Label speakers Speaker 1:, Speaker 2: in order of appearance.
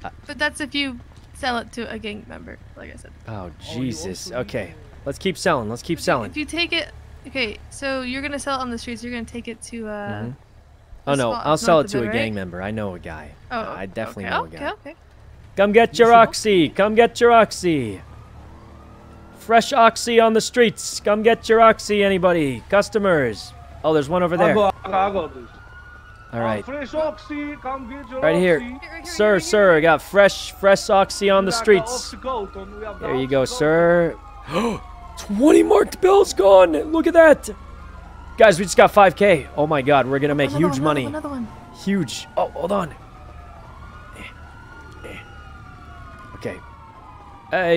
Speaker 1: But that's if you sell it to a gang member, like I said.
Speaker 2: Oh Jesus. Okay, let's keep selling. Let's keep selling.
Speaker 1: If you take it, okay, so you're gonna sell it on the streets. You're gonna take it to uh.
Speaker 2: Mhm. Oh no,
Speaker 1: spot
Speaker 2: I'll sell it to
Speaker 1: of
Speaker 2: a gang
Speaker 1: right?
Speaker 2: member. I know a guy.
Speaker 1: Oh,
Speaker 2: I definitely
Speaker 1: okay,
Speaker 2: know a
Speaker 1: okay,
Speaker 2: guy.
Speaker 1: Okay. okay.
Speaker 2: Come get your oxy. Come get your oxy. Fresh oxy on the streets. Come get your oxy, anybody. Customers. Oh, there's one over there.
Speaker 3: I'll go, I'll go, please.
Speaker 2: All right.
Speaker 3: Fresh oxy, come get your
Speaker 2: Right here.
Speaker 3: oxy.
Speaker 2: Sir, sir, I got fresh, fresh oxy on the streets.
Speaker 3: oxycontin, we have the
Speaker 2: There you go,
Speaker 3: oxycontin.
Speaker 2: sir. 20 marked bills gone. Look at that. Guys, we just got 5K. Oh my God, we're going to make
Speaker 1: Another
Speaker 2: huge
Speaker 1: one,
Speaker 2: money.
Speaker 1: Another one.
Speaker 2: Huge. Oh, hold on. Eh, eh. Okay. Hey.